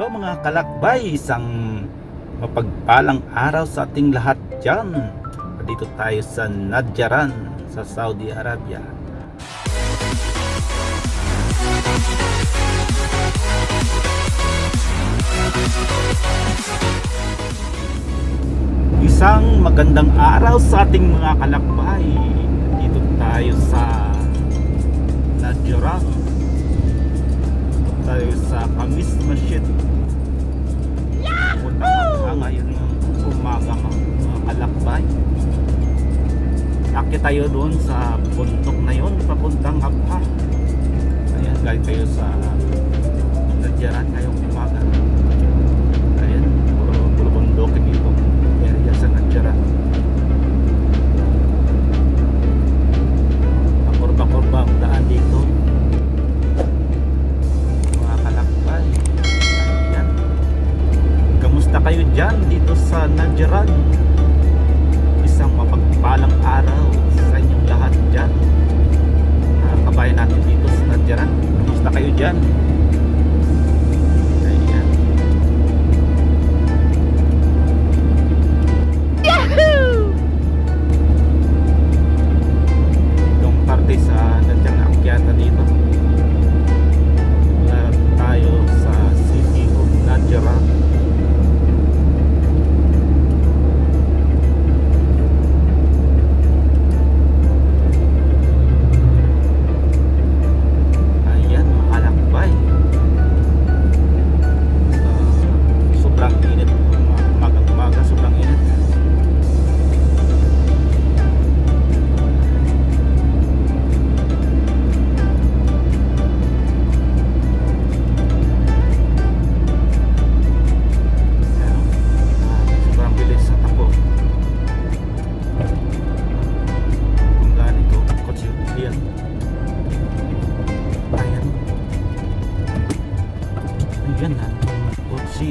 Hello mga kalakbay, isang mapagpalang araw sa ating lahat dyan. Dito tayo sa Nadjaran sa Saudi Arabia. Isang magandang araw sa ating mga kalakbay. Dito tayo sa Nadjaran tayo sa Kamis Masjid. Punta ka ngayon ng umaga mga kalakbay. Akit tayo doon sa bundok na yun, papuntang Abha. Ayan, galing tayo sa Nadyaran ngayong Ayan na. Kotse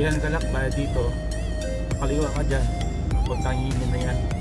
Ayan galak ba dito? Kaliwa ka dyan. Puntang hingin na yan.